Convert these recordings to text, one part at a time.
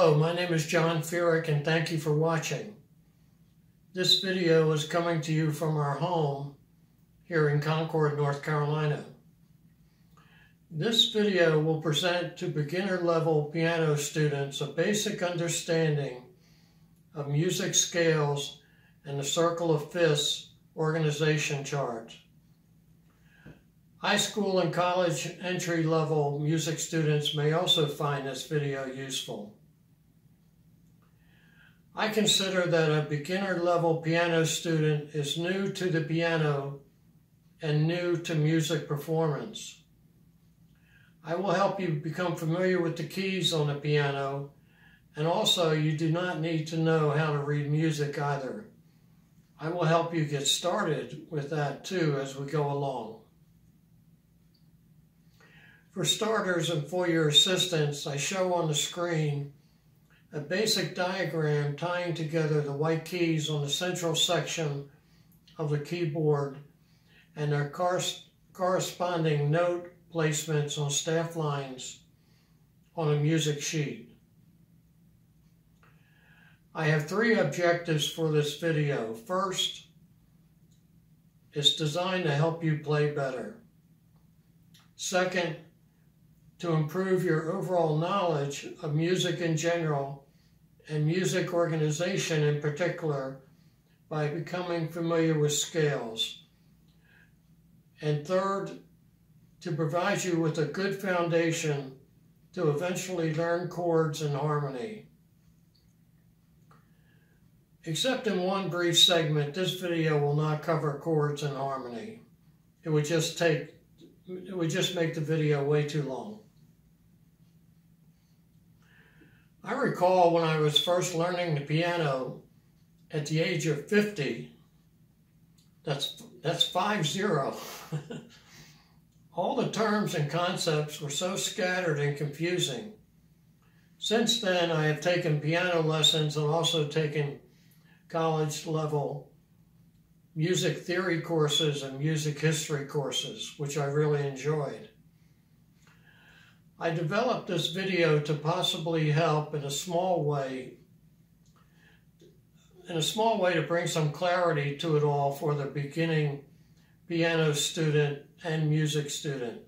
my name is John Feerick and thank you for watching. This video is coming to you from our home here in Concord, North Carolina. This video will present to beginner level piano students a basic understanding of music scales and the circle of fifths organization chart. High school and college entry level music students may also find this video useful. I consider that a beginner level piano student is new to the piano and new to music performance. I will help you become familiar with the keys on the piano and also you do not need to know how to read music either. I will help you get started with that too as we go along. For starters and for your assistance, I show on the screen a basic diagram tying together the white keys on the central section of the keyboard and their corresponding note placements on staff lines on a music sheet. I have three objectives for this video. First, it's designed to help you play better. Second, to improve your overall knowledge of music in general and music organization in particular by becoming familiar with scales. And third, to provide you with a good foundation to eventually learn chords and harmony. Except in one brief segment, this video will not cover chords and harmony. It would just take, it would just make the video way too long. I recall when I was first learning the piano at the age of 50, that's, that's five zero. All the terms and concepts were so scattered and confusing. Since then, I have taken piano lessons and also taken college level music theory courses and music history courses, which I really enjoyed. I developed this video to possibly help in a small way, in a small way to bring some clarity to it all for the beginning piano student and music student.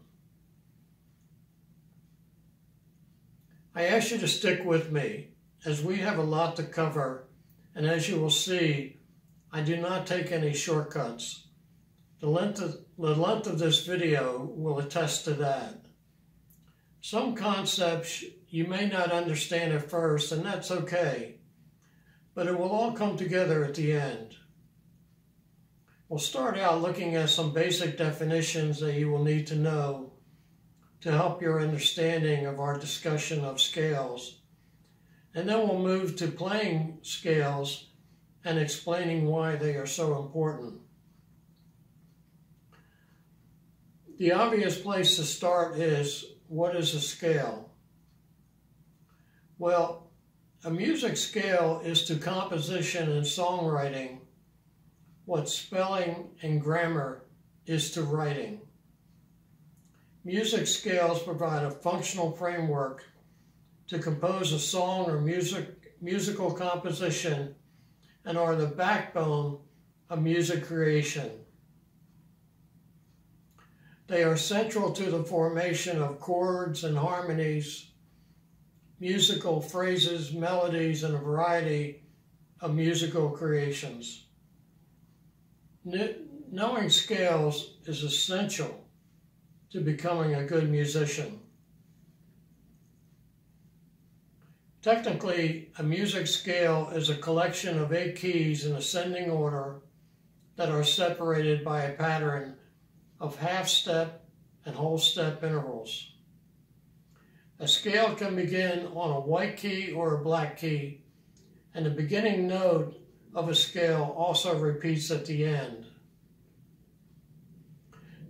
I ask you to stick with me as we have a lot to cover and as you will see, I do not take any shortcuts. The length of, the length of this video will attest to that. Some concepts you may not understand at first, and that's okay, but it will all come together at the end. We'll start out looking at some basic definitions that you will need to know to help your understanding of our discussion of scales. And then we'll move to playing scales and explaining why they are so important. The obvious place to start is what is a scale? Well, a music scale is to composition and songwriting what spelling and grammar is to writing. Music scales provide a functional framework to compose a song or music, musical composition and are the backbone of music creation. They are central to the formation of chords and harmonies, musical phrases, melodies, and a variety of musical creations. Knowing scales is essential to becoming a good musician. Technically, a music scale is a collection of eight keys in ascending order that are separated by a pattern of half step and whole step intervals. A scale can begin on a white key or a black key, and the beginning note of a scale also repeats at the end.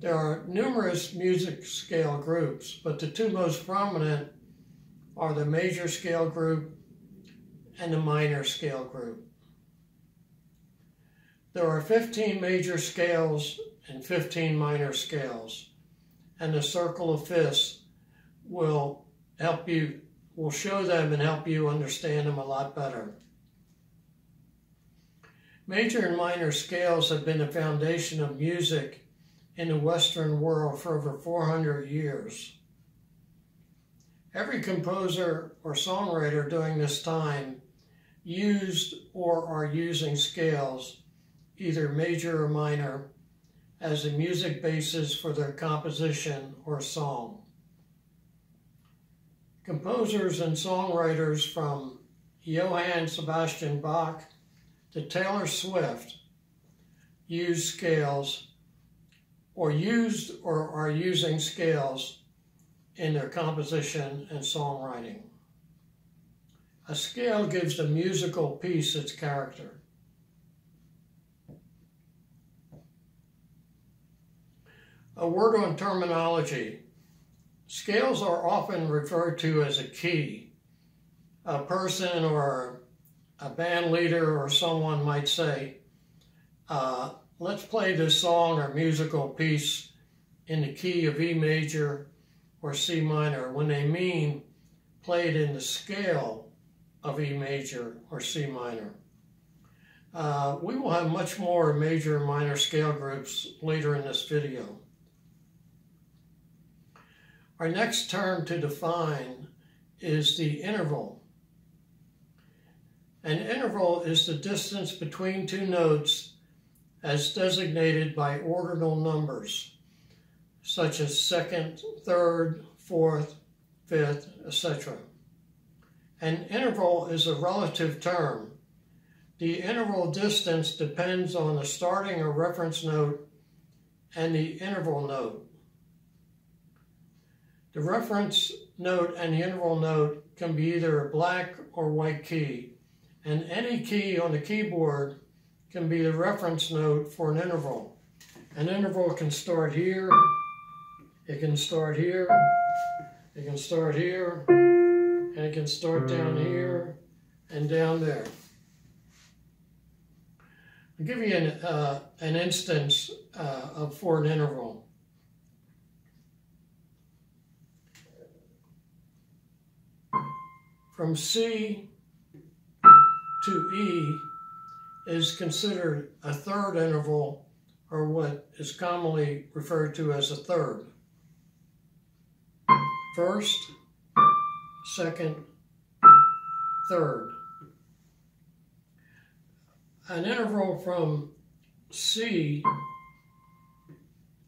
There are numerous music scale groups, but the two most prominent are the major scale group and the minor scale group. There are 15 major scales and 15 minor scales. And the circle of fifths will help you will show them and help you understand them a lot better. Major and minor scales have been the foundation of music in the Western world for over 400 years. Every composer or songwriter during this time used or are using scales, either major or minor, as a music basis for their composition or song. Composers and songwriters from Johann Sebastian Bach to Taylor Swift use scales or used or are using scales in their composition and songwriting. A scale gives the musical piece its character. A word on terminology. Scales are often referred to as a key. A person or a band leader or someone might say, uh, let's play this song or musical piece in the key of E major or C minor when they mean played in the scale of E major or C minor. Uh, we will have much more major and minor scale groups later in this video. Our next term to define is the interval. An interval is the distance between two notes as designated by ordinal numbers, such as second, third, fourth, fifth, etc. An interval is a relative term. The interval distance depends on the starting or reference note and the interval note. The reference note and the interval note can be either a black or white key, and any key on the keyboard can be the reference note for an interval. An interval can start here, it can start here, it can start here, and it can start down here and down there. I'll give you an, uh, an instance uh, of, for an interval. From C to E is considered a third interval or what is commonly referred to as a third. First, second, third. An interval from C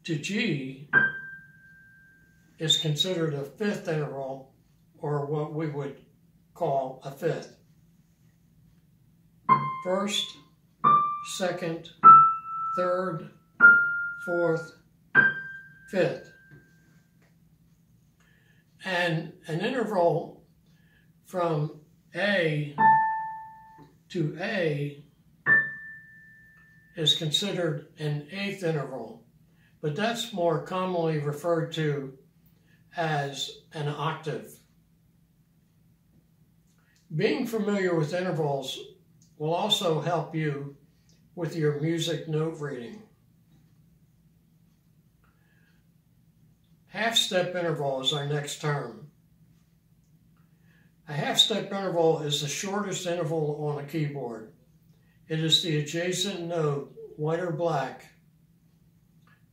to G is considered a fifth interval or what we would call a fifth. First, second, third, fourth, fifth. And an interval from A to A is considered an eighth interval, but that's more commonly referred to as an octave. Being familiar with intervals will also help you with your music note reading. Half-step interval is our next term. A half-step interval is the shortest interval on a keyboard. It is the adjacent note, white or black,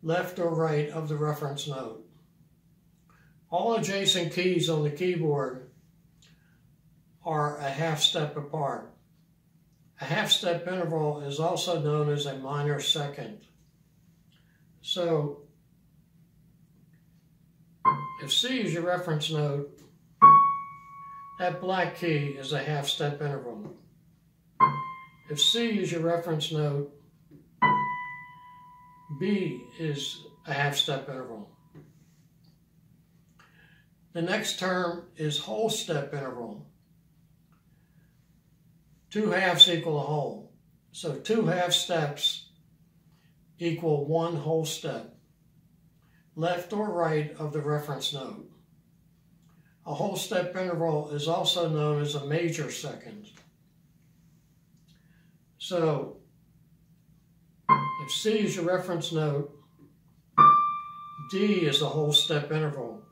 left or right of the reference note. All adjacent keys on the keyboard are a half step apart. A half step interval is also known as a minor second. So if C is your reference note, that black key is a half step interval. If C is your reference note, B is a half step interval. The next term is whole step interval. Two halves equal a whole. So two half steps equal one whole step, left or right of the reference note. A whole step interval is also known as a major second. So if C is your reference note, D is a whole step interval.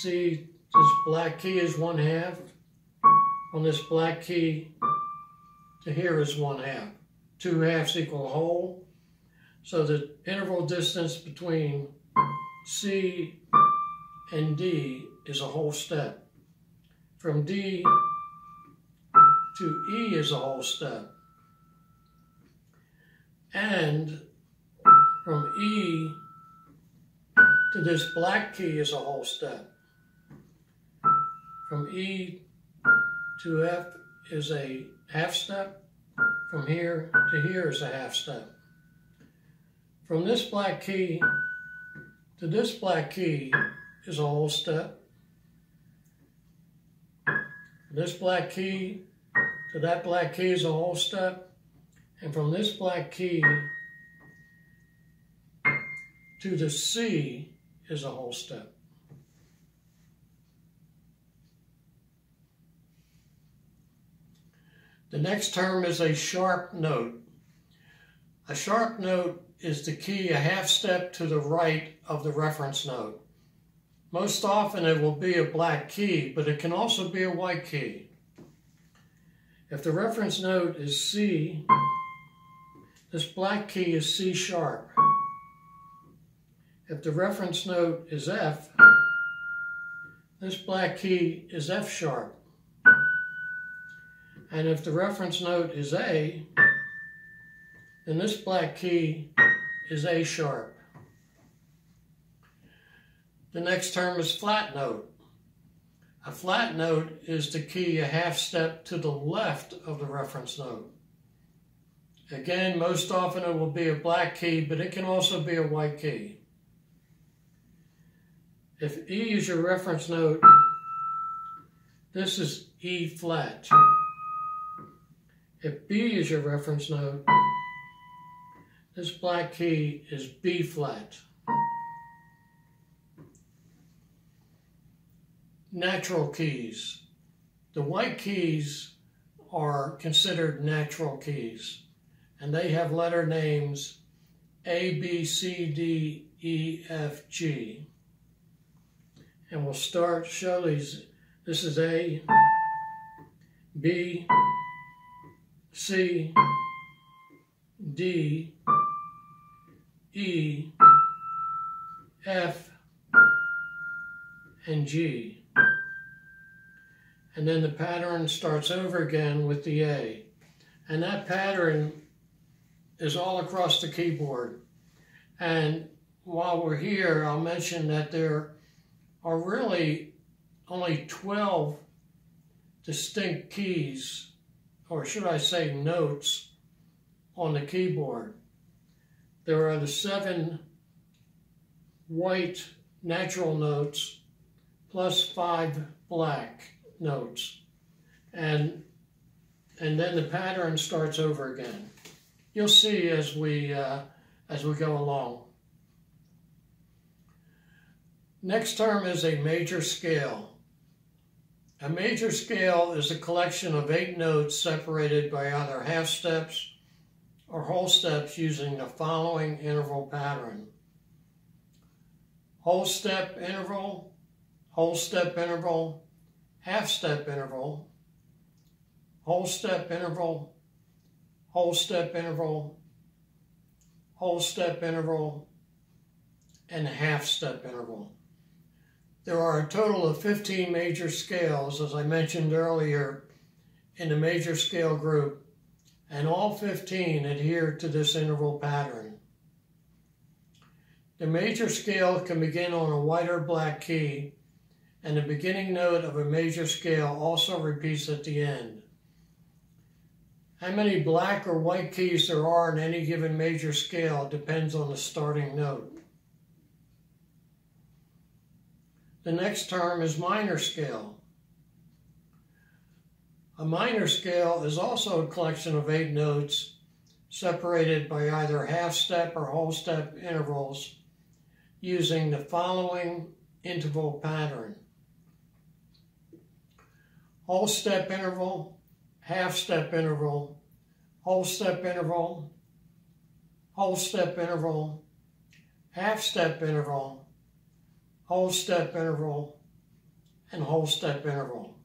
C this black key is one half. On this black key to here is one half. Two halves equal a whole. So the interval distance between C and D is a whole step. From D to E is a whole step. And from E to this black key is a whole step. From E to F is a half step. From here to here is a half step. From this black key to this black key is a whole step. This black key to that black key is a whole step. And from this black key to the C is a whole step. The next term is a sharp note. A sharp note is the key a half step to the right of the reference note. Most often it will be a black key, but it can also be a white key. If the reference note is C, this black key is C sharp. If the reference note is F, this black key is F sharp. And if the reference note is A, then this black key is A sharp. The next term is flat note. A flat note is the key a half step to the left of the reference note. Again, most often it will be a black key, but it can also be a white key. If E is your reference note, this is E flat. If B is your reference note, this black key is B flat. Natural keys. The white keys are considered natural keys, and they have letter names A, B, C, D, E, F, G. And we'll start, show these. This is A, B, C, D, E, F, and G. And then the pattern starts over again with the A. And that pattern is all across the keyboard. And while we're here, I'll mention that there are really only 12 distinct keys, or should I say notes, on the keyboard. There are the seven white natural notes plus five black notes. And, and then the pattern starts over again. You'll see as we, uh, as we go along. Next term is a major scale. A major scale is a collection of eight notes separated by either half steps or whole steps using the following interval pattern. Whole step interval, whole step interval, half step interval, whole step interval, whole step interval, whole step interval, and half step interval. There are a total of 15 major scales, as I mentioned earlier, in the major scale group, and all 15 adhere to this interval pattern. The major scale can begin on a white or black key, and the beginning note of a major scale also repeats at the end. How many black or white keys there are in any given major scale depends on the starting note. The next term is minor scale. A minor scale is also a collection of eight notes separated by either half step or whole step intervals using the following interval pattern. Whole step interval, half step interval, whole step interval, whole step interval, half step interval, whole step interval, and whole step interval.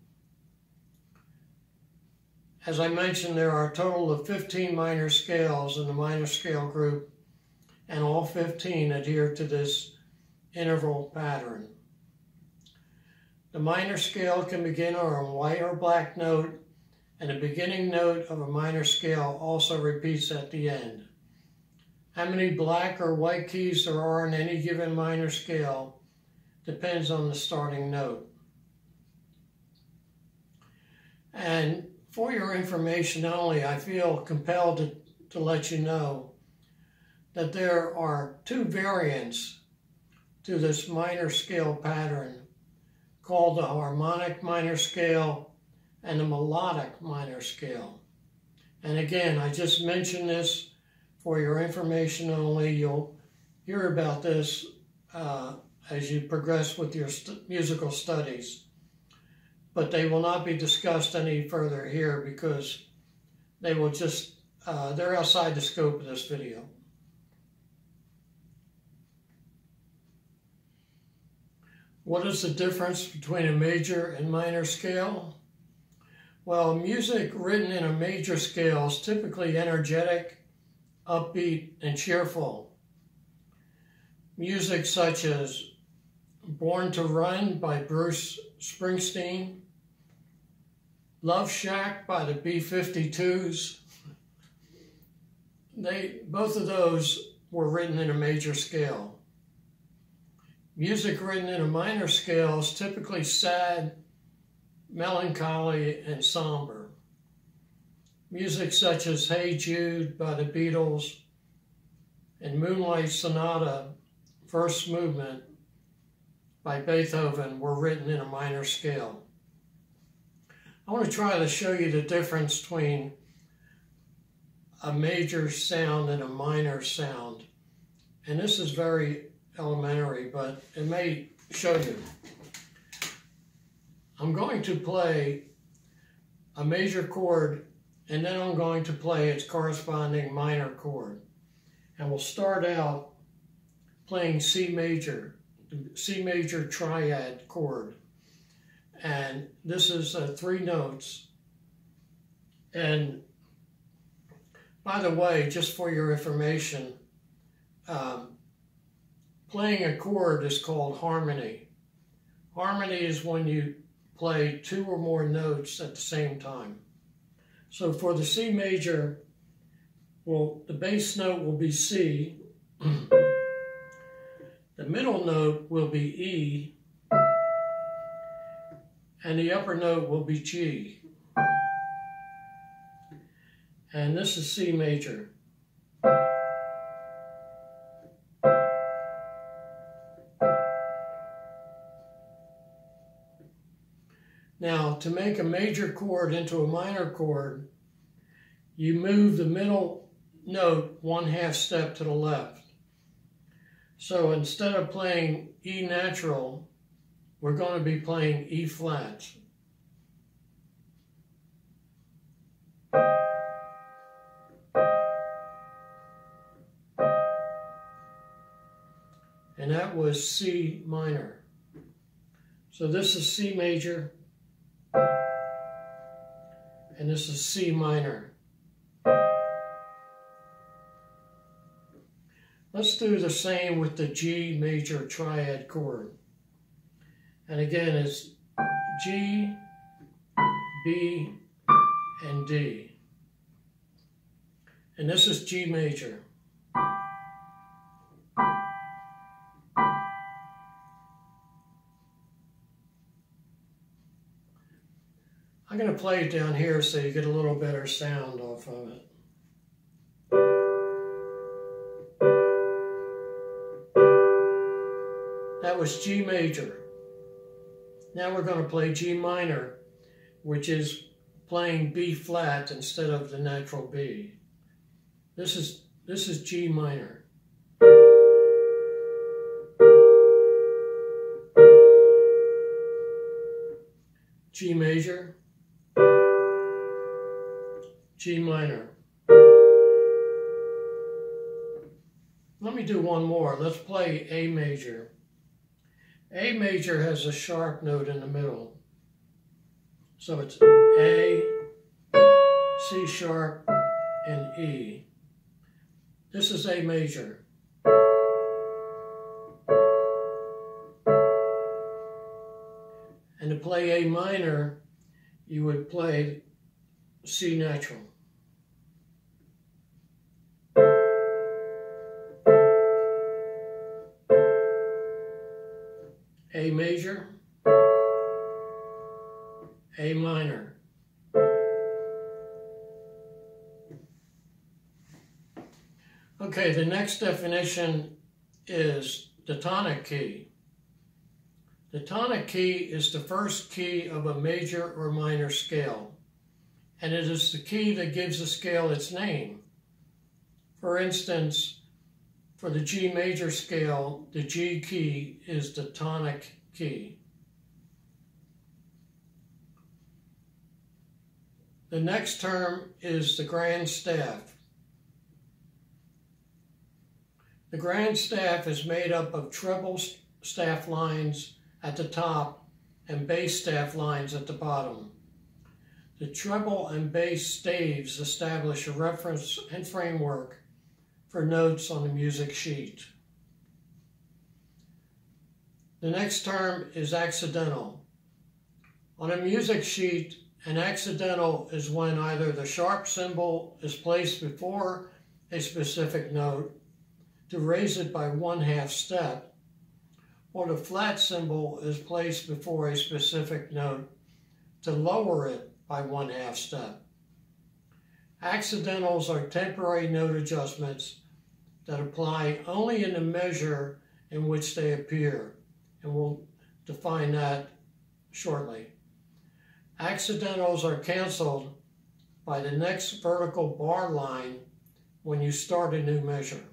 As I mentioned, there are a total of 15 minor scales in the minor scale group, and all 15 adhere to this interval pattern. The minor scale can begin on a white or black note, and the beginning note of a minor scale also repeats at the end. How many black or white keys there are in any given minor scale depends on the starting note. And for your information only, I feel compelled to, to let you know that there are two variants to this minor scale pattern called the harmonic minor scale and the melodic minor scale. And again, I just mentioned this for your information only. You'll hear about this uh, as you progress with your st musical studies. But they will not be discussed any further here because they will just, uh, they're outside the scope of this video. What is the difference between a major and minor scale? Well, music written in a major scale is typically energetic, upbeat, and cheerful. Music such as Born to Run by Bruce Springsteen, Love Shack by the B-52s, they, both of those were written in a major scale. Music written in a minor scale is typically sad, melancholy, and somber. Music such as Hey Jude by the Beatles and Moonlight Sonata, first movement by Beethoven were written in a minor scale. I want to try to show you the difference between a major sound and a minor sound. And this is very elementary, but it may show you. I'm going to play a major chord and then I'm going to play its corresponding minor chord. And we'll start out playing C major, C major triad chord. And this is uh, three notes. And by the way, just for your information, um, Playing a chord is called harmony. Harmony is when you play two or more notes at the same time. So for the C major, well, the bass note will be C. middle note will be E. And the upper note will be G. And this is C major. Now, to make a major chord into a minor chord, you move the middle note one half step to the left. So instead of playing E natural, we're going to be playing E flat. And that was C minor. So this is C major, and this is C minor. Let's do the same with the G major triad chord. And again, it's G, B, and D. And this is G major. I'm going to play it down here so you get a little better sound off of it. Was G major. Now we're going to play G minor, which is playing B flat instead of the natural B. This is, this is G minor. G major, G minor. Let me do one more. Let's play A major. A major has a sharp note in the middle. So it's A, C sharp, and E. This is A major. And to play A minor, you would play C natural. The next definition is the tonic key. The tonic key is the first key of a major or minor scale, and it is the key that gives the scale its name. For instance, for the G major scale, the G key is the tonic key. The next term is the grand staff. The grand staff is made up of treble staff lines at the top and bass staff lines at the bottom. The treble and bass staves establish a reference and framework for notes on the music sheet. The next term is accidental. On a music sheet, an accidental is when either the sharp symbol is placed before a specific note to raise it by one half step, or the flat symbol is placed before a specific note to lower it by one half step. Accidentals are temporary note adjustments that apply only in the measure in which they appear, and we'll define that shortly. Accidentals are canceled by the next vertical bar line when you start a new measure.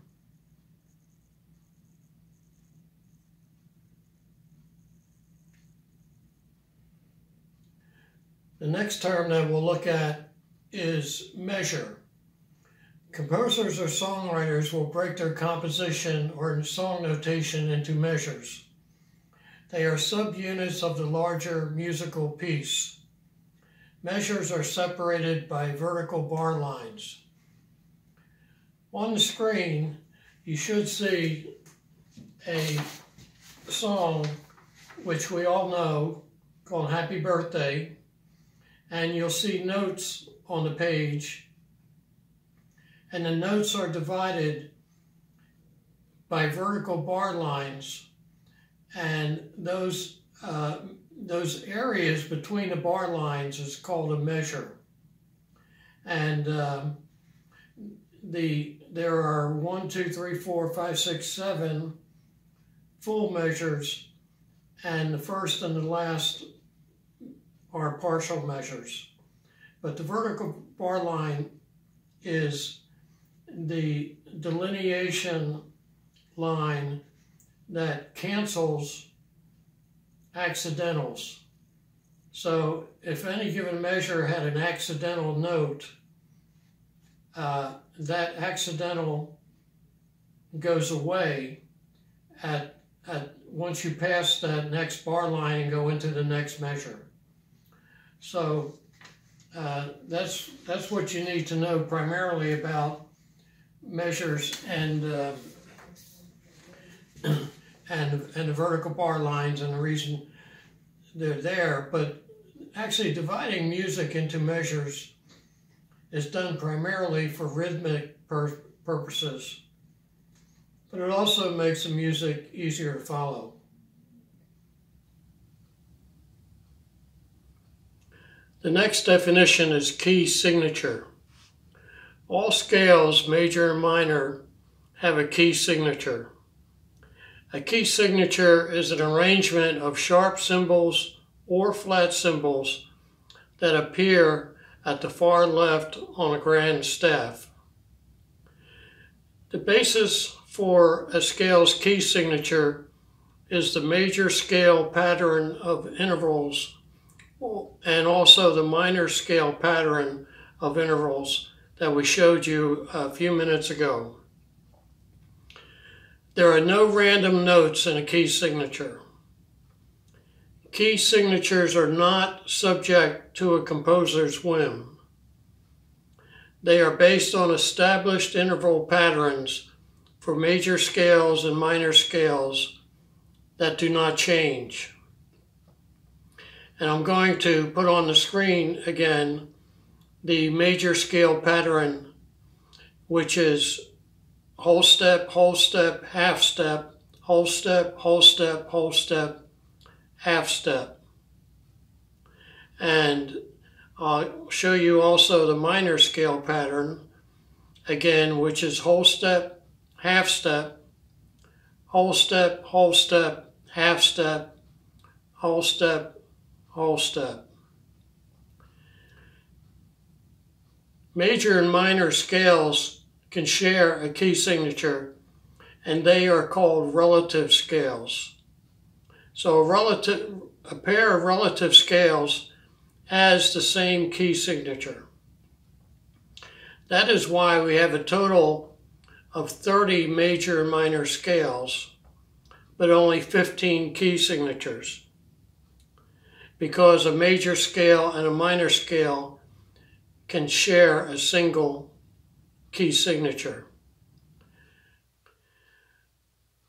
The next term that we'll look at is measure. Composers or songwriters will break their composition or song notation into measures. They are subunits of the larger musical piece. Measures are separated by vertical bar lines. On the screen, you should see a song which we all know called Happy Birthday and you'll see notes on the page. And the notes are divided by vertical bar lines, and those uh, those areas between the bar lines is called a measure. And um, the there are one, two, three, four, five, six, seven full measures, and the first and the last are partial measures. But the vertical bar line is the delineation line that cancels accidentals. So if any given measure had an accidental note, uh, that accidental goes away at, at once you pass that next bar line and go into the next measure. So uh, that's that's what you need to know primarily about measures and uh, and and the vertical bar lines and the reason they're there. But actually, dividing music into measures is done primarily for rhythmic pur purposes, but it also makes the music easier to follow. The next definition is key signature. All scales, major and minor, have a key signature. A key signature is an arrangement of sharp symbols or flat symbols that appear at the far left on a grand staff. The basis for a scale's key signature is the major scale pattern of intervals and also the minor scale pattern of intervals that we showed you a few minutes ago. There are no random notes in a key signature. key signatures are not subject to a composer's whim. They are based on established interval patterns for major scales and minor scales that do not change. And I'm going to put on the screen again the major scale pattern, which is whole step, whole step, half step, whole step, whole step, whole step, half step. And I'll show you also the minor scale pattern, again, which is whole step, half step, whole step, whole step, half step, whole step, whole step. Major and minor scales can share a key signature and they are called relative scales. So a, relative, a pair of relative scales has the same key signature. That is why we have a total of 30 major and minor scales, but only 15 key signatures. Because a major scale and a minor scale can share a single key signature.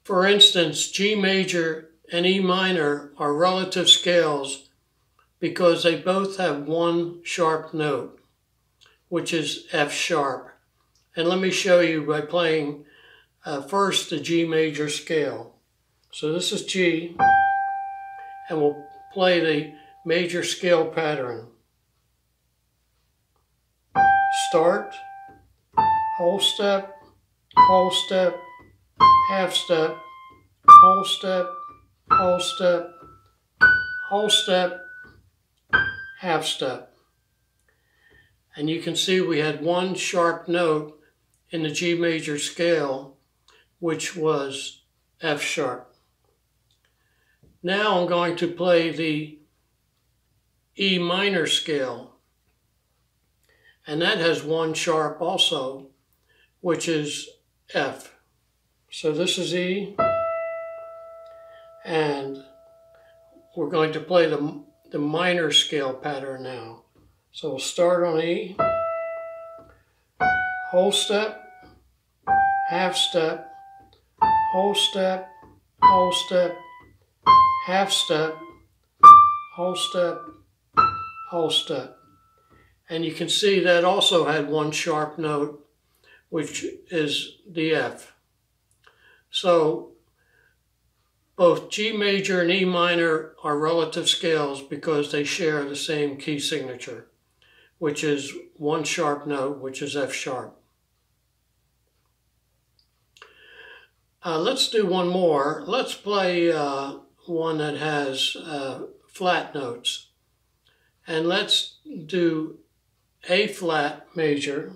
For instance, G major and E minor are relative scales because they both have one sharp note, which is F sharp. And let me show you by playing uh, first the G major scale. So this is G, and we'll play the major scale pattern. Start, whole step, whole step, half step, whole step, whole step, whole step, half step. And you can see we had one sharp note in the G major scale, which was F sharp. Now I'm going to play the E minor scale. And that has one sharp also, which is F. So this is E and we're going to play the, the minor scale pattern now. So we'll start on E, whole step, half step, whole step, whole step, half step, whole step, And you can see that also had one sharp note, which is the F. So both G major and E minor are relative scales because they share the same key signature, which is one sharp note, which is F sharp. Uh, let's do one more. Let's play uh, one that has uh, flat notes. And let's do A flat major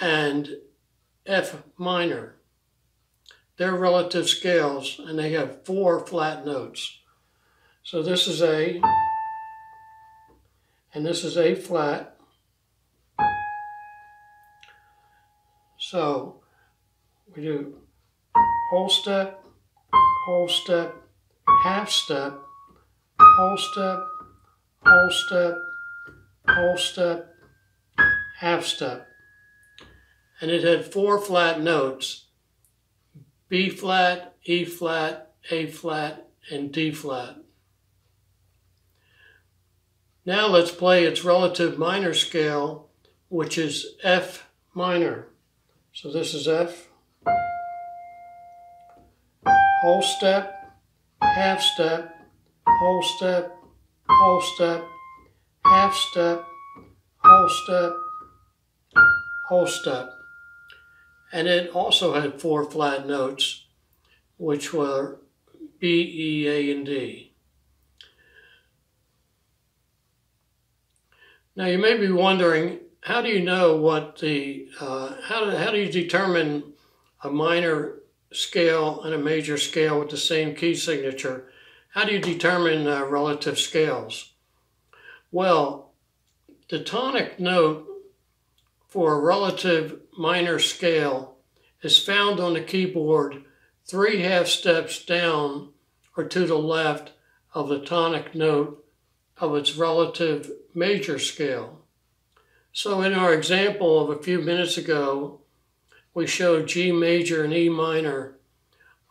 and F minor. They're relative scales and they have four flat notes. So this is A, and this is A flat. So we do whole step, whole step, half step, whole step, whole step, whole step, half step. And it had four flat notes. B flat, E flat, A flat, and D flat. Now let's play its relative minor scale, which is F minor. So this is F. Whole step, half step, whole step, whole step, half step, whole step, whole step. And it also had four flat notes, which were B, E, A, and D. Now you may be wondering, how do you know what the, uh, how, do, how do you determine a minor scale and a major scale with the same key signature? How do you determine uh, relative scales? Well, the tonic note for a relative minor scale is found on the keyboard three half steps down or to the left of the tonic note of its relative major scale. So in our example of a few minutes ago, we showed G major and E minor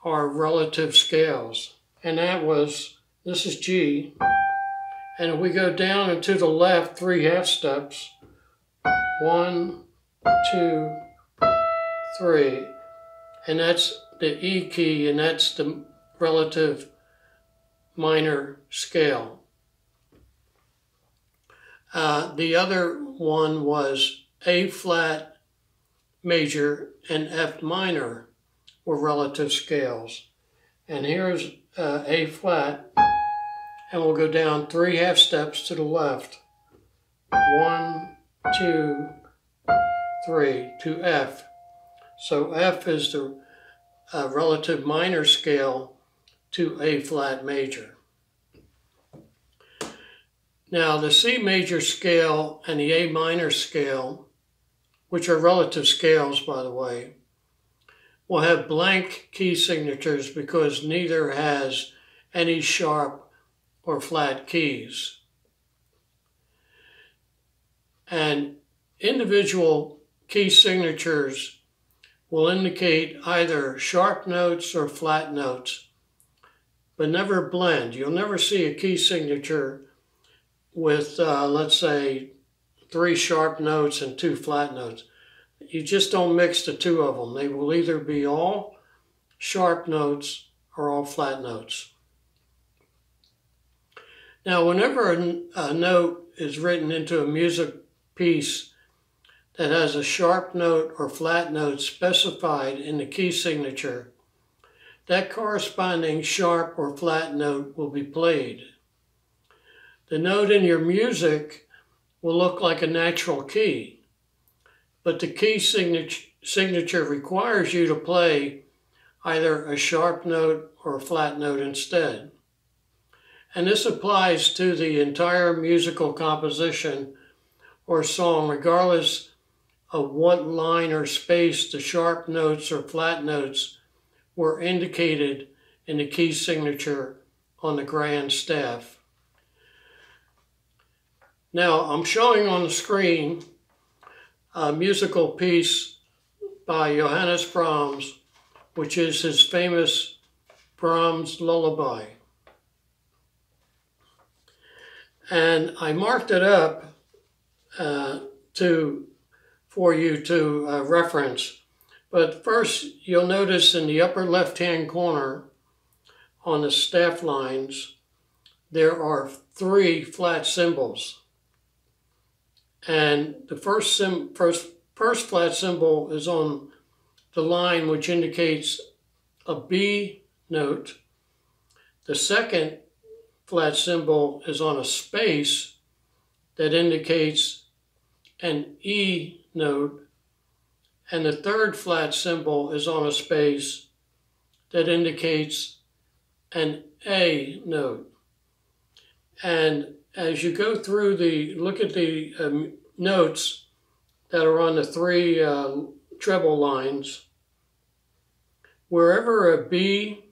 are relative scales. And that was, this is G. And if we go down and to the left three half steps, one, two, three, and that's the E key, and that's the relative minor scale. Uh, the other one was A flat major and F minor were relative scales. And here's uh, A flat, and we'll go down three half steps to the left. One, two, three, to F. So F is the uh, relative minor scale to A flat major. Now the C major scale and the A minor scale, which are relative scales by the way, will have blank key signatures because neither has any sharp or flat keys. And individual key signatures will indicate either sharp notes or flat notes, but never blend. You'll never see a key signature with, uh, let's say, three sharp notes and two flat notes you just don't mix the two of them. They will either be all sharp notes or all flat notes. Now, whenever a, a note is written into a music piece that has a sharp note or flat note specified in the key signature, that corresponding sharp or flat note will be played. The note in your music will look like a natural key but the key signature requires you to play either a sharp note or a flat note instead. And this applies to the entire musical composition or song, regardless of what line or space the sharp notes or flat notes were indicated in the key signature on the grand staff. Now I'm showing on the screen a musical piece by Johannes Brahms, which is his famous Brahms Lullaby. And I marked it up uh, to for you to uh, reference. But first, you'll notice in the upper left-hand corner on the staff lines, there are three flat symbols. And the first, sim, first, first flat symbol is on the line which indicates a B note. The second flat symbol is on a space that indicates an E note. And the third flat symbol is on a space that indicates an A note. And as you go through the, look at the um, notes that are on the three uh, treble lines, wherever a B,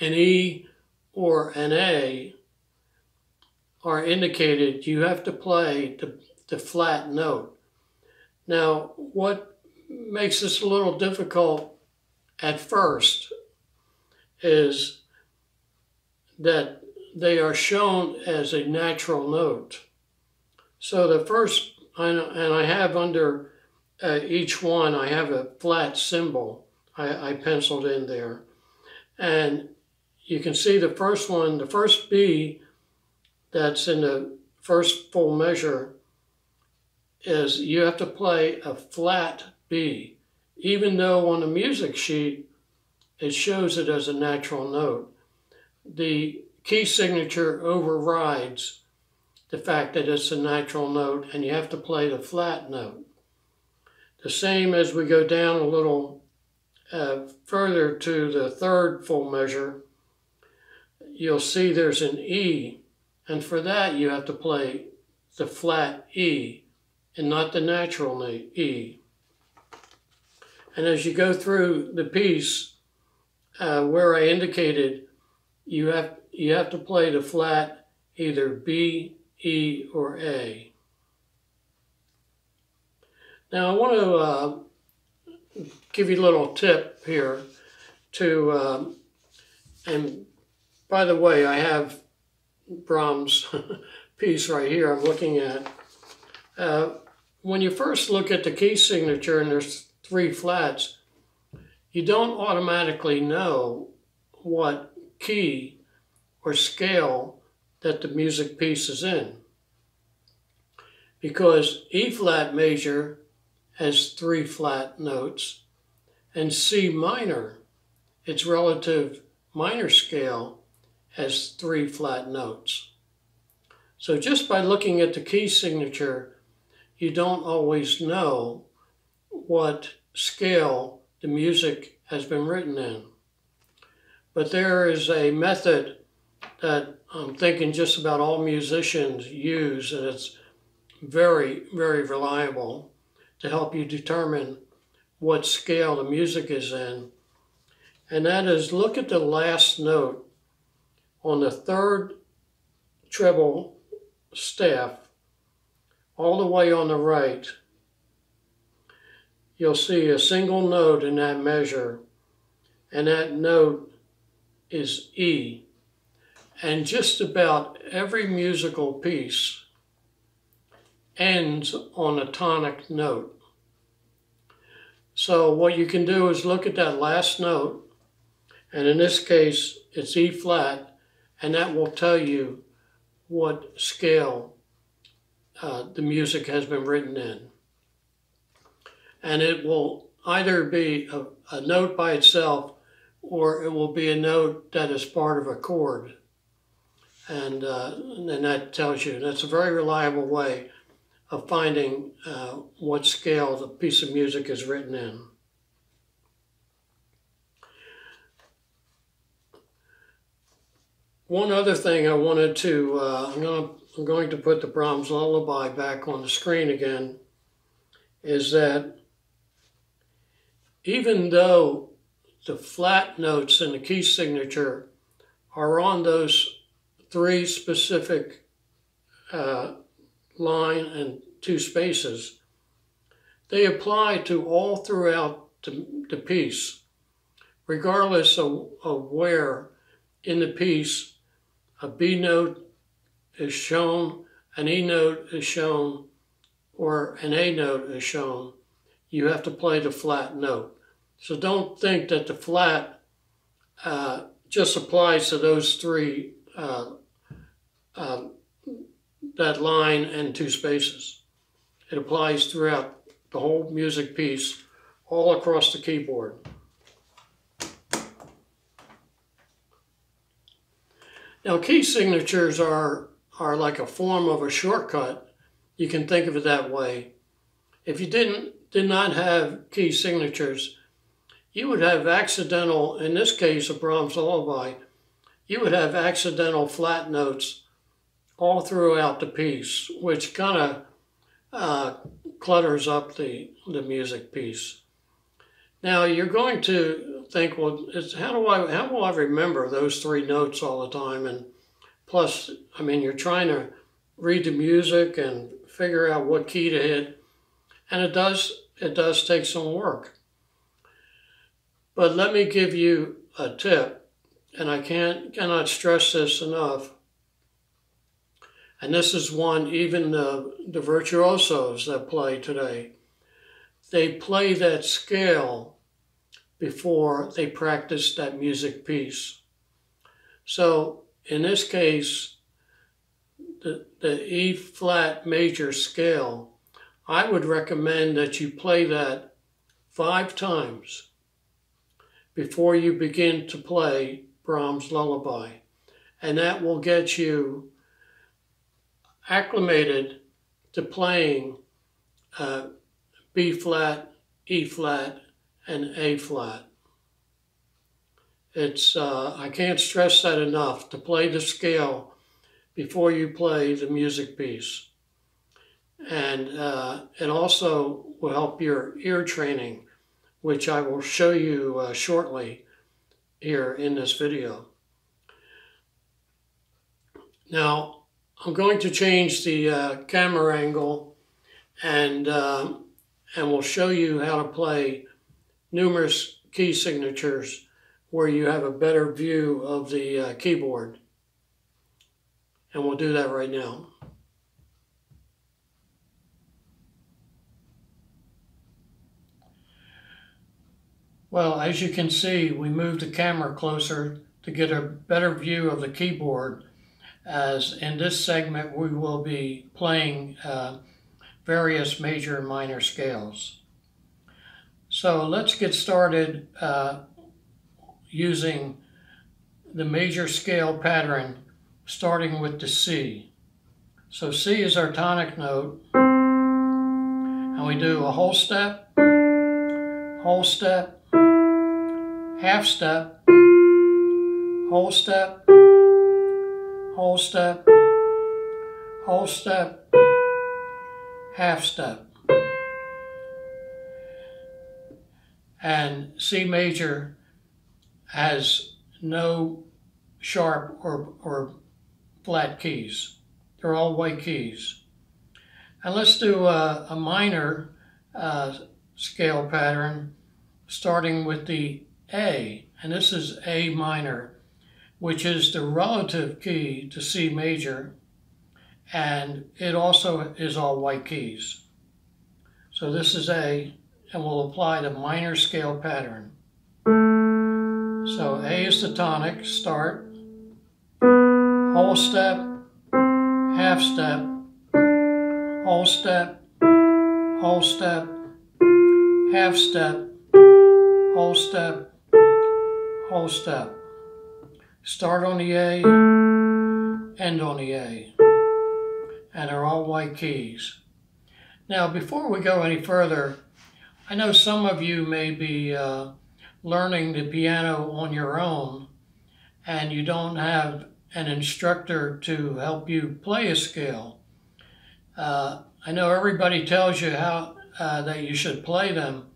an E, or an A are indicated, you have to play the, the flat note. Now, what makes this a little difficult at first is that they are shown as a natural note. So the first, and I have under uh, each one, I have a flat symbol I, I penciled in there. And you can see the first one, the first B that's in the first full measure is you have to play a flat B, even though on the music sheet it shows it as a natural note. The key signature overrides the fact that it's a natural note and you have to play the flat note. The same as we go down a little uh, further to the third full measure, you'll see there's an E, and for that you have to play the flat E and not the natural E. And as you go through the piece, uh, where I indicated you have you have to play the flat either B, E, or A. Now I want to uh, give you a little tip here to, um, and by the way, I have Brahms piece right here I'm looking at. Uh, when you first look at the key signature and there's three flats, you don't automatically know what key or scale that the music piece is in. Because E flat major has three flat notes, and C minor, its relative minor scale, has three flat notes. So just by looking at the key signature, you don't always know what scale the music has been written in. But there is a method that I'm thinking just about all musicians use, and it's very, very reliable to help you determine what scale the music is in. And that is look at the last note on the third treble staff, all the way on the right. You'll see a single note in that measure, and that note is E. And just about every musical piece ends on a tonic note. So what you can do is look at that last note, and in this case, it's E flat, and that will tell you what scale uh, the music has been written in. And it will either be a, a note by itself or it will be a note that is part of a chord. And, uh, and that tells you, that's a very reliable way of finding uh, what scale the piece of music is written in. One other thing I wanted to, uh, I'm, gonna, I'm going to put the Brahms Lullaby back on the screen again, is that even though the flat notes in the key signature are on those three specific uh, line and two spaces, they apply to all throughout the, the piece, regardless of, of where in the piece a B note is shown, an E note is shown, or an A note is shown, you have to play the flat note. So don't think that the flat uh, just applies to those three uh, uh, that line and two spaces. It applies throughout the whole music piece, all across the keyboard. Now key signatures are, are like a form of a shortcut. You can think of it that way. If you didn't did not have key signatures, you would have accidental, in this case a Brahms lullaby, you would have accidental flat notes all throughout the piece, which kind of uh, clutters up the, the music piece. Now you're going to think, well, how do I how will I remember those three notes all the time? And plus, I mean, you're trying to read the music and figure out what key to hit, and it does it does take some work. But let me give you a tip, and I can't cannot stress this enough. And this is one even the, the virtuosos that play today. They play that scale before they practice that music piece. So in this case, the, the E flat major scale, I would recommend that you play that five times before you begin to play Brahms' Lullaby. And that will get you acclimated to playing uh, B flat, E flat, and A flat. It's uh, I can't stress that enough to play the scale before you play the music piece. And uh, it also will help your ear training, which I will show you uh, shortly here in this video. Now, I'm going to change the uh, camera angle and, uh, and we'll show you how to play numerous key signatures where you have a better view of the uh, keyboard. And we'll do that right now. Well, as you can see, we moved the camera closer to get a better view of the keyboard as in this segment we will be playing uh, various major and minor scales. So let's get started uh, using the major scale pattern starting with the C. So C is our tonic note and we do a whole step, whole step, half step, whole step, whole step, whole step, half step. And C major has no sharp or, or flat keys. They're all white keys. And let's do a, a minor uh, scale pattern starting with the A. And this is A minor, which is the relative key to C major. And it also is all white keys. So this is A, and we'll apply the minor scale pattern. So A is the tonic, start, whole step, half step, whole step, whole step, half step, whole step, whole step. Start on the A, end on the A. And they're all white keys. Now, before we go any further, I know some of you may be uh, learning the piano on your own and you don't have an instructor to help you play a scale. Uh, I know everybody tells you how uh, that you should play them,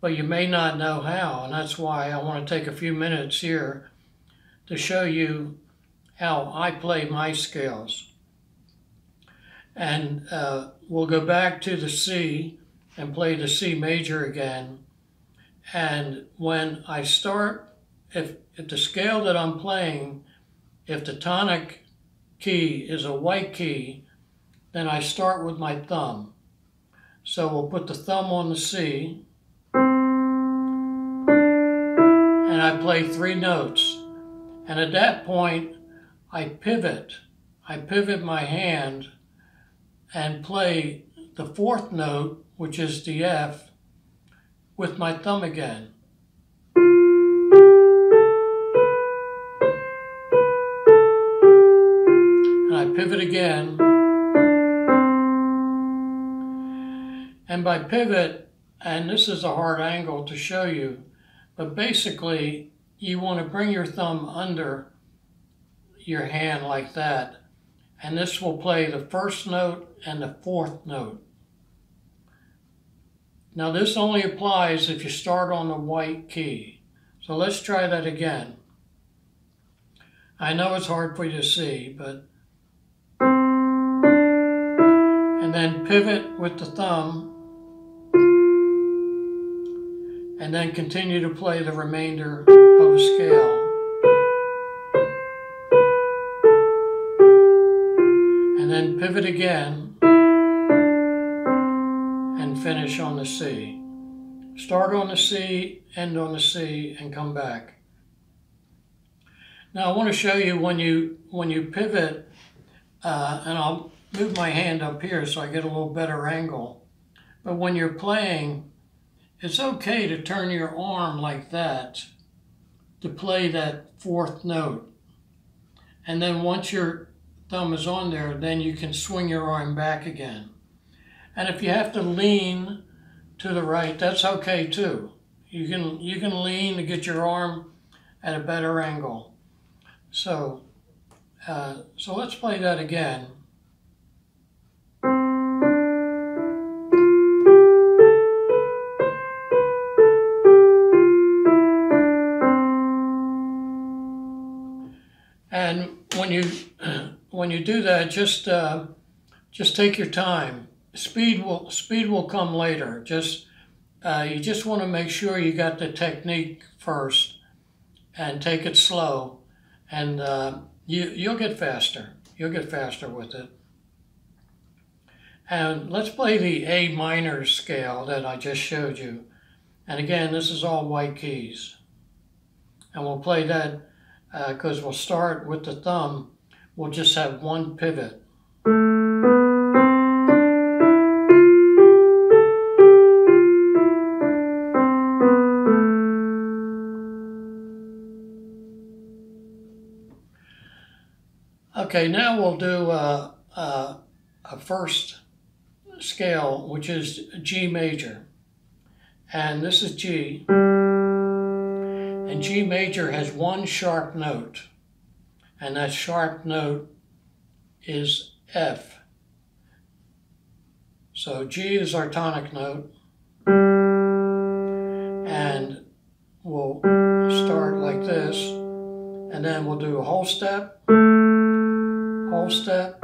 but you may not know how, and that's why I want to take a few minutes here to show you how I play my scales. And uh, we'll go back to the C and play the C major again and when I start, if, if the scale that I'm playing, if the tonic key is a white key, then I start with my thumb. So we'll put the thumb on the C, and I play three notes. And at that point, I pivot. I pivot my hand and play the fourth note, which is the F, with my thumb again. And I pivot again. And by pivot, and this is a hard angle to show you, but basically you want to bring your thumb under your hand like that. And this will play the first note and the fourth note. Now this only applies if you start on the white key. So let's try that again. I know it's hard for you to see, but... And then pivot with the thumb. And then continue to play the remainder of the scale. And then pivot again and finish on the C. Start on the C, end on the C, and come back. Now I want to show you when you when you pivot, uh, and I'll move my hand up here so I get a little better angle. But when you're playing, it's okay to turn your arm like that to play that fourth note. And then once your thumb is on there, then you can swing your arm back again. And if you have to lean to the right, that's okay too. You can, you can lean to get your arm at a better angle. So, uh, so let's play that again. When you when you do that, just uh, just take your time. Speed will speed will come later. Just uh, you just want to make sure you got the technique first, and take it slow, and uh, you you'll get faster. You'll get faster with it. And let's play the A minor scale that I just showed you. And again, this is all white keys. And we'll play that because uh, we'll start with the thumb. We'll just have one pivot. Okay, now we'll do uh, uh, a first scale, which is G major. And this is G. And G major has one sharp note. And that sharp note is F. So G is our tonic note. And we'll start like this. And then we'll do a whole step, whole step,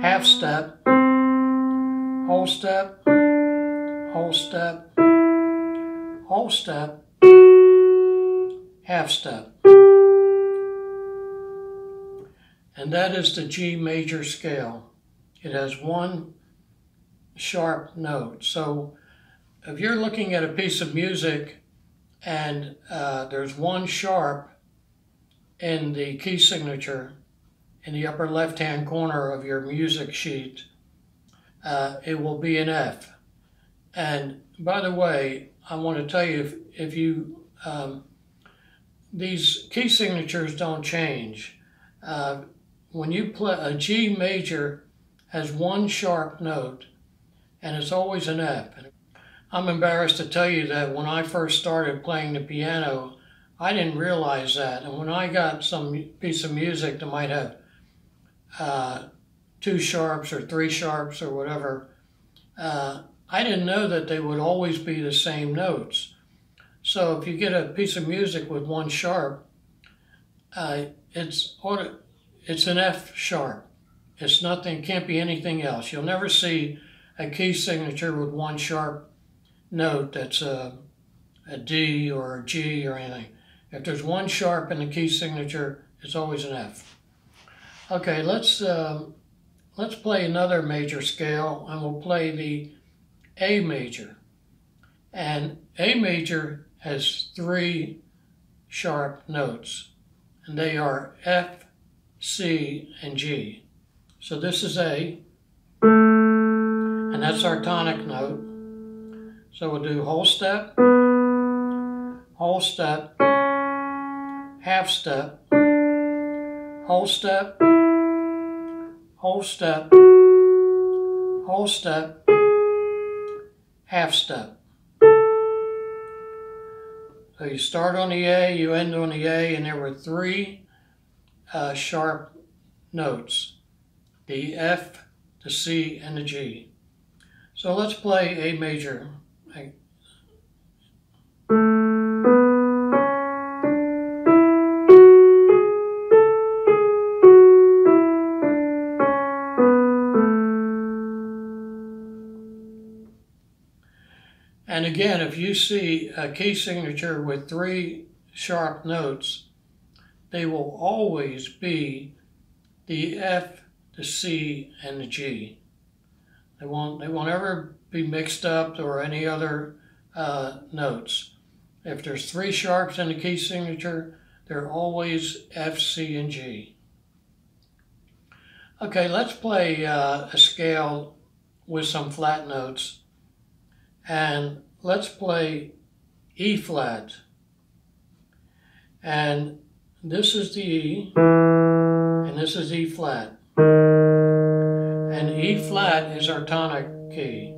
half step, whole step, whole step, whole step, half step. And that is the G major scale. It has one sharp note. So if you're looking at a piece of music and uh, there's one sharp in the key signature in the upper left hand corner of your music sheet, uh, it will be an F. And by the way, I want to tell you if, if you, um, these key signatures don't change. Uh, when you play a G major has one sharp note and it's always an F. I'm embarrassed to tell you that when I first started playing the piano, I didn't realize that. And when I got some piece of music that might have uh, two sharps or three sharps or whatever, uh, I didn't know that they would always be the same notes. So if you get a piece of music with one sharp, uh, it's it's an F sharp. It's nothing, can't be anything else. You'll never see a key signature with one sharp note that's a, a D or a G or anything. If there's one sharp in the key signature, it's always an F. Okay, let's um, let's play another major scale, and we'll play the A major. And A major has three sharp notes, and they are F, C, and G. So this is A, and that's our tonic note. So we'll do whole step, whole step, half step, whole step, whole step, whole step, half step. So you start on the A, you end on the A, and there were three uh, sharp notes, the F, the C, and the G. So let's play A major. Again, if you see a key signature with three sharp notes, they will always be the F, the C, and the G. They won't, they won't ever be mixed up or any other uh, notes. If there's three sharps in the key signature, they're always F, C, and G. Okay, let's play uh, a scale with some flat notes. And let's play E flat. And this is the E, and this is E flat. And E flat is our tonic key.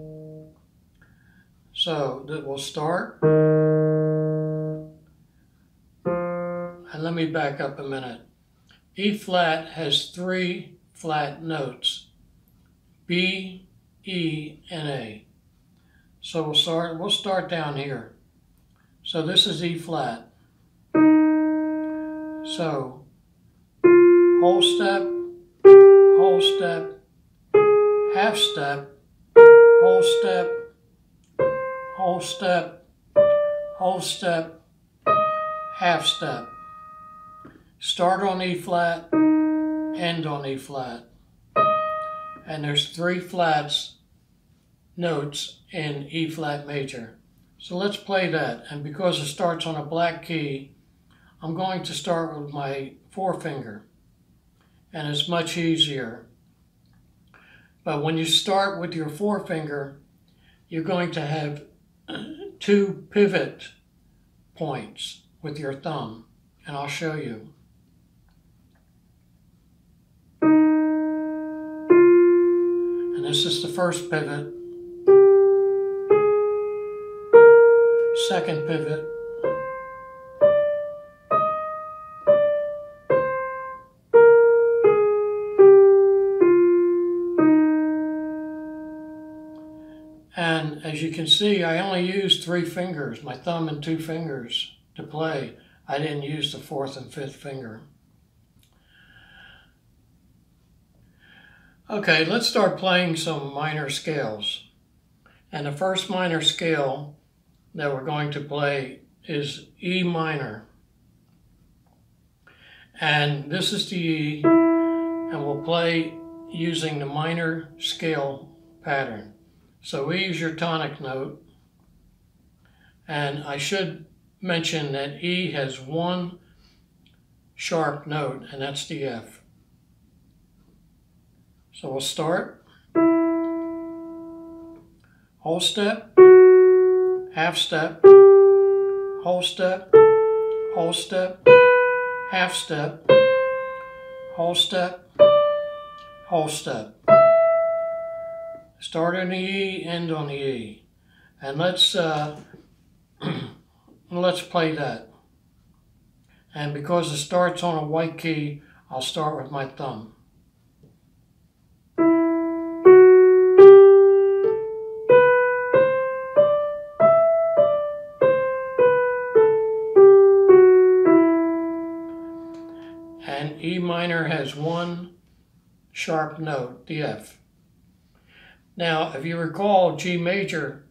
So we'll start. And let me back up a minute. E flat has three flat notes. B, E, and A. So we'll start, we'll start down here. So this is E flat. So, whole step, whole step, half step, whole step, whole step, whole step, half step. Start on E flat, end on E flat. And there's three flats notes in E flat major. So let's play that. And because it starts on a black key, I'm going to start with my forefinger. And it's much easier. But when you start with your forefinger, you're going to have two pivot points with your thumb. And I'll show you. And this is the first pivot. Second pivot. And as you can see, I only used three fingers, my thumb and two fingers to play. I didn't use the fourth and fifth finger. Okay, let's start playing some minor scales. And the first minor scale that we're going to play is E minor. And this is the E, and we'll play using the minor scale pattern. So E is your tonic note, and I should mention that E has one sharp note, and that's the F. So we'll start. Whole step, half step, whole step, whole step, half step, whole step, whole step. Start on the E, end on the E. And let's uh, let's play that. And because it starts on a white key, I'll start with my thumb. Minor has one sharp note, the F. Now, if you recall, G major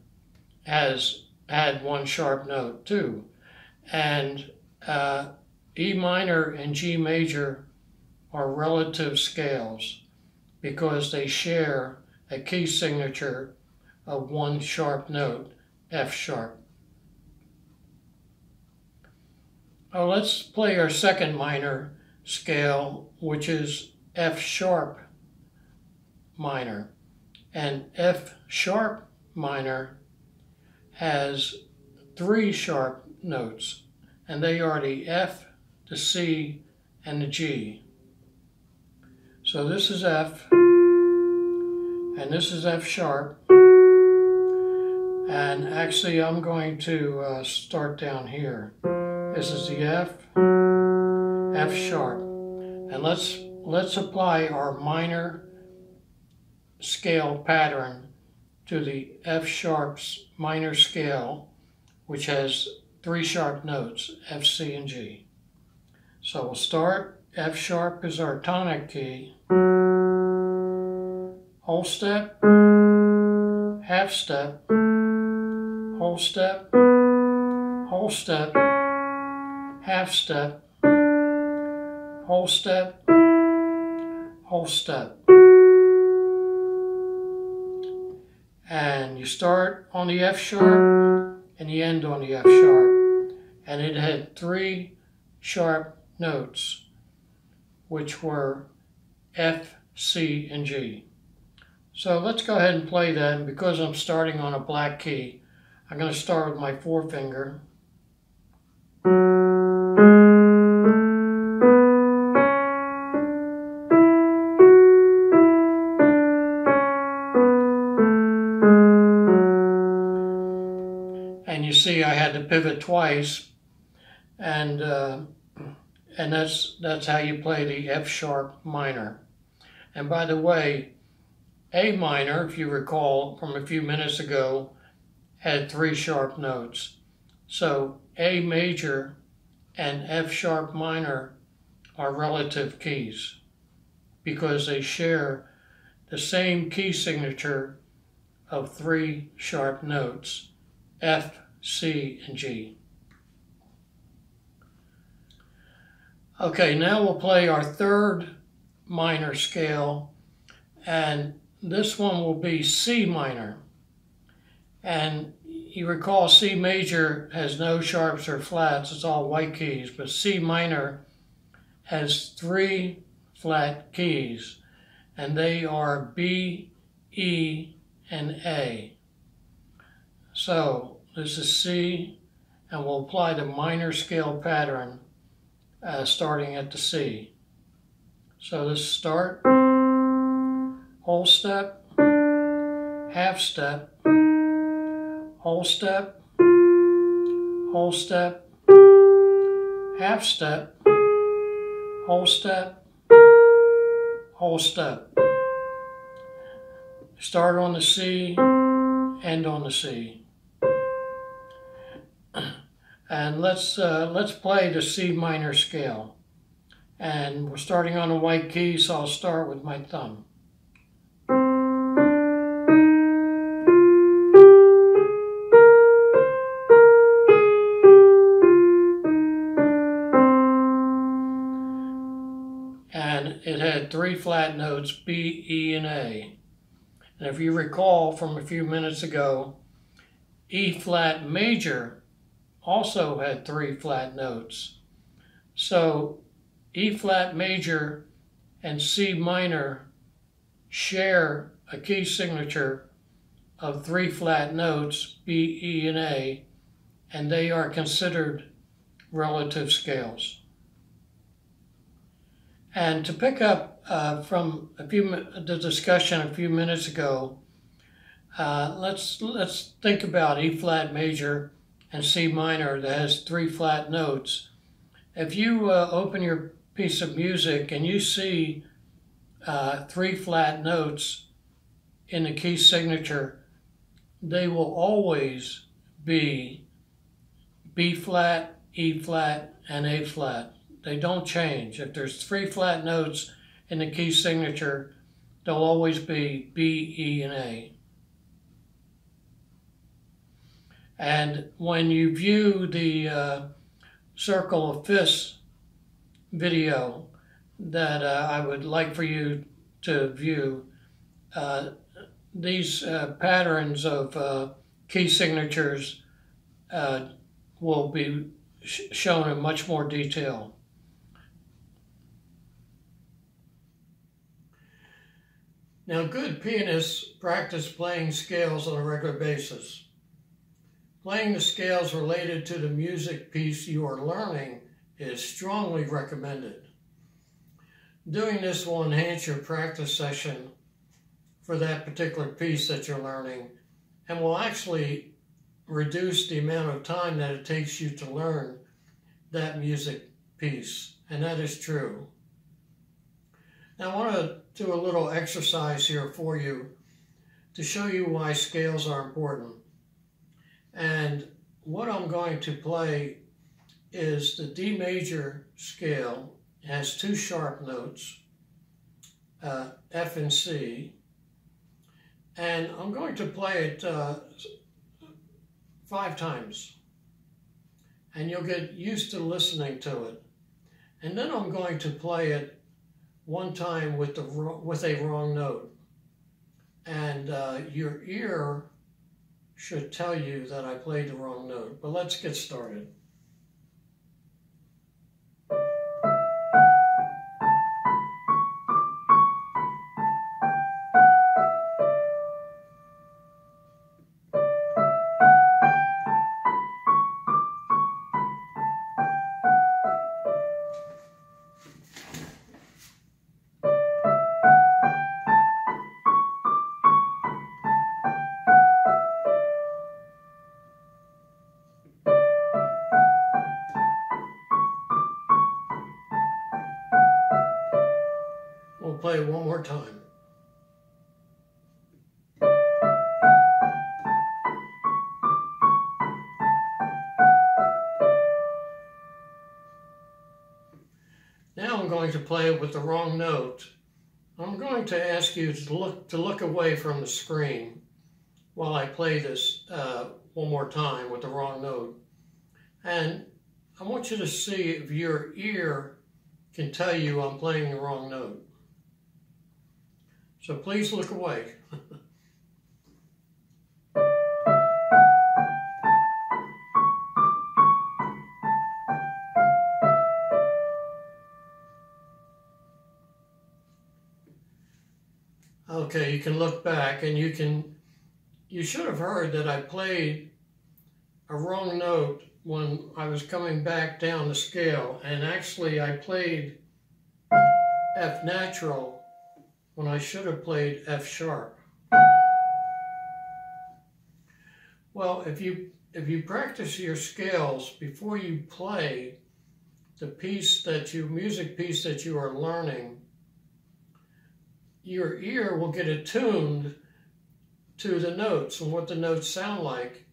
has had one sharp note too. And uh, E minor and G major are relative scales because they share a key signature of one sharp note, F sharp. Oh, let's play our second minor scale, which is F sharp minor. And F sharp minor has three sharp notes, and they are the F, the C, and the G. So this is F, and this is F sharp. And actually, I'm going to uh, start down here. This is the F, F sharp. And let's, let's apply our minor scale pattern to the F sharp's minor scale, which has three sharp notes, F, C, and G. So we'll start, F sharp is our tonic key, whole step, half step, whole step, whole step, half step, whole step, whole step. And you start on the F sharp and you end on the F sharp. And it had three sharp notes, which were F, C, and G. So let's go ahead and play that. And because I'm starting on a black key, I'm going to start with my forefinger. To pivot twice and uh, and that's that's how you play the F sharp minor. And by the way, A minor, if you recall from a few minutes ago, had three sharp notes. So A major and F sharp minor are relative keys. because they share the same key signature of three sharp notes, F, C, and G. Okay, now we'll play our third minor scale, and this one will be C minor. And you recall C major has no sharps or flats, it's all white keys, but C minor has three flat keys, and they are B, E, and A. So this is C, and we'll apply the minor scale pattern uh, starting at the C. So let's start, whole step, half step, whole step, whole step, half step, whole step, whole step. Start on the C, end on the C. And let's, uh, let's play the C minor scale. And we're starting on a white key, so I'll start with my thumb. And it had three flat notes, B, E, and A. And if you recall from a few minutes ago, E flat major also had three flat notes. So E flat major and C minor share a key signature of three flat notes, B, E, and A, and they are considered relative scales. And to pick up uh, from a few the discussion a few minutes ago, uh, let's let's think about E flat major and C minor that has three flat notes. If you uh, open your piece of music and you see uh, three flat notes in the key signature, they will always be B flat, E flat, and A flat. They don't change. If there's three flat notes in the key signature, they'll always be B, E, and A. And when you view the uh, Circle of Fifths video that uh, I would like for you to view, uh, these uh, patterns of uh, key signatures uh, will be sh shown in much more detail. Now, good pianists practice playing scales on a regular basis. Playing the scales related to the music piece you are learning is strongly recommended. Doing this will enhance your practice session for that particular piece that you're learning and will actually reduce the amount of time that it takes you to learn that music piece, and that is true. Now I want to do a little exercise here for you to show you why scales are important. And what I'm going to play is the D major scale has two sharp notes, uh, F and C, and I'm going to play it uh, five times. And you'll get used to listening to it. And then I'm going to play it one time with the with a wrong note, and uh, your ear should tell you that I played the wrong note. But let's get started. It with the wrong note I'm going to ask you to look to look away from the screen while I play this uh, one more time with the wrong note. And I want you to see if your ear can tell you I'm playing the wrong note. So please look away. Okay, you can look back and you can, you should have heard that I played a wrong note when I was coming back down the scale. And actually I played F natural when I should have played F sharp. Well, if you if you practice your scales before you play the piece that you music piece that you are learning, your ear will get attuned to the notes and what the notes sound like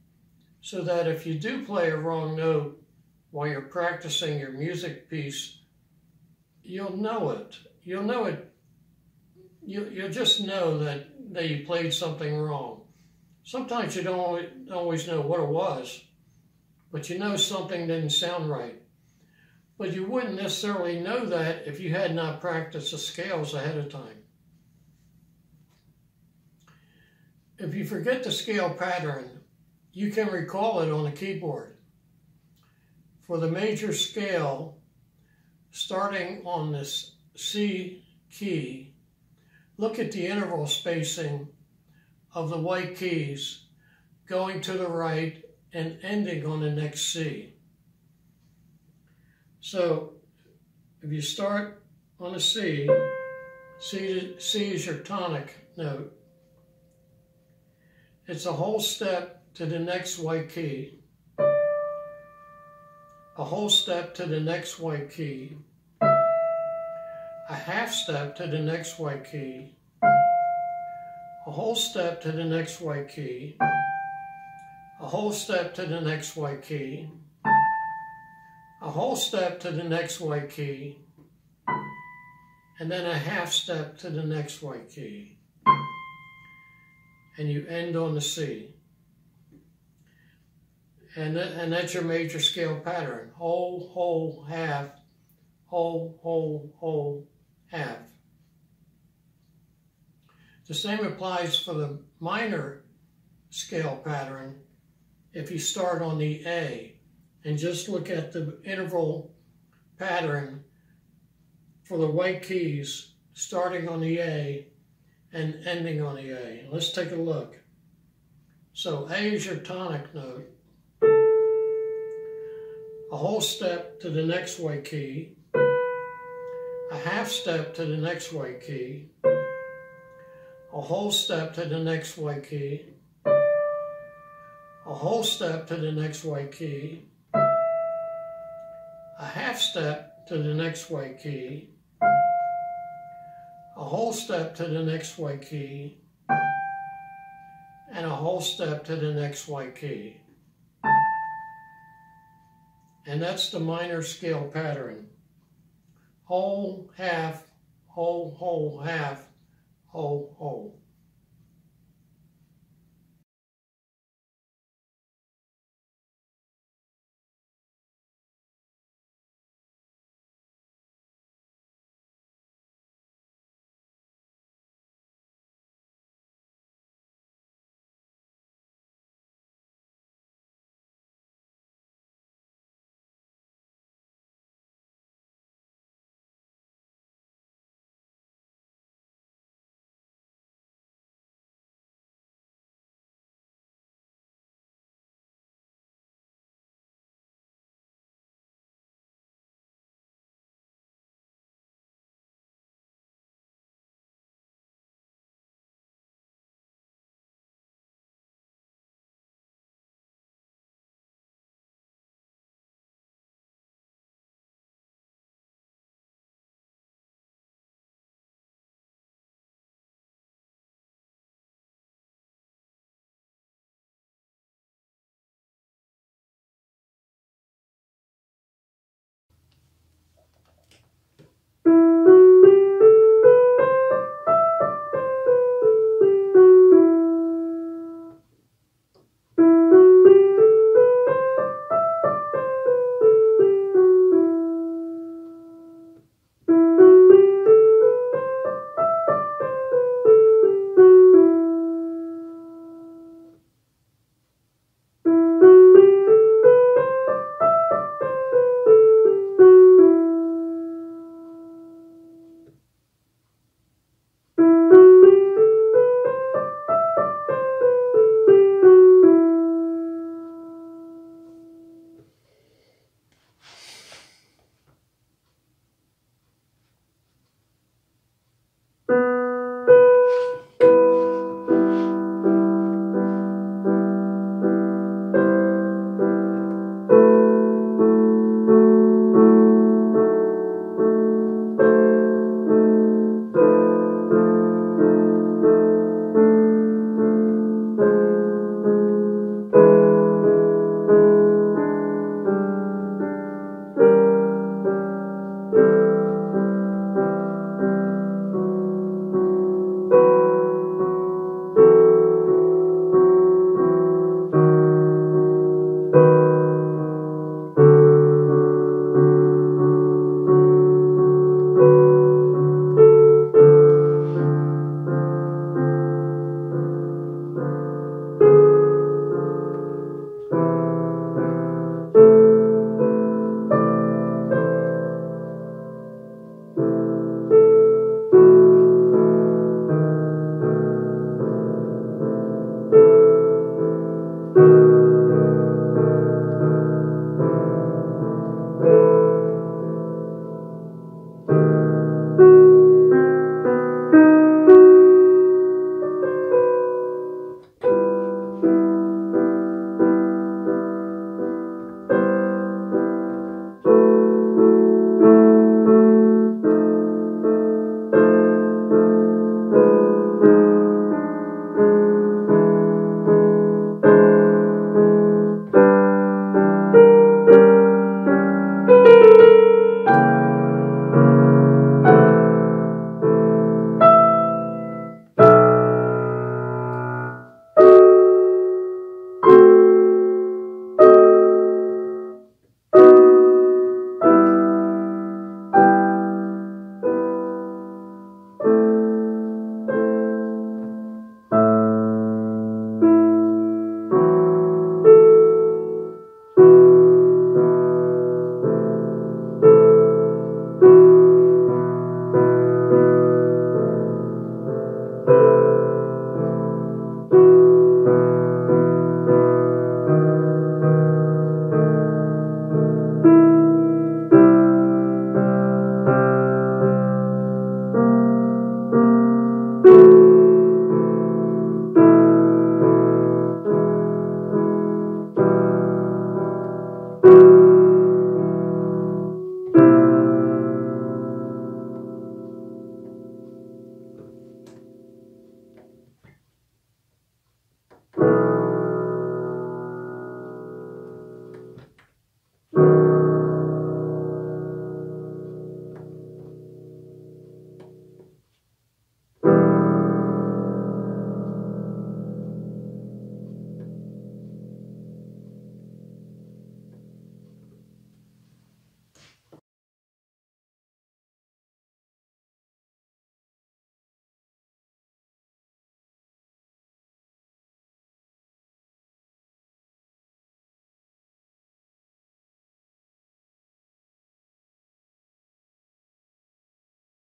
so that if you do play a wrong note while you're practicing your music piece, you'll know it. You'll know it. You, you'll just know that, that you played something wrong. Sometimes you don't always know what it was, but you know something didn't sound right. But you wouldn't necessarily know that if you had not practiced the scales ahead of time. If you forget the scale pattern, you can recall it on the keyboard. For the major scale, starting on this C key, look at the interval spacing of the white keys going to the right and ending on the next C. So if you start on a C, C, C is your tonic note. It's a whole step to the next white key, a whole step to the next white key, a half step to the next white key, a whole step to the next white key, a whole step to the next white key, a whole step to the next white key, and then a half step to the next white key. And you end on the C. And, that, and that's your major scale pattern. Whole, whole, half, whole, whole, whole, half. The same applies for the minor scale pattern if you start on the A and just look at the interval pattern for the white keys starting on the A and ending on the A. Let's take a look. So A is your tonic note. A whole step to the next white key, a half step to the next white key, a whole step to the next white key, a whole step to the next white key, a half step to the next white key, a whole step to the next white key, and a whole step to the next white key. And that's the minor scale pattern. Whole, half, whole, whole, half, whole, whole.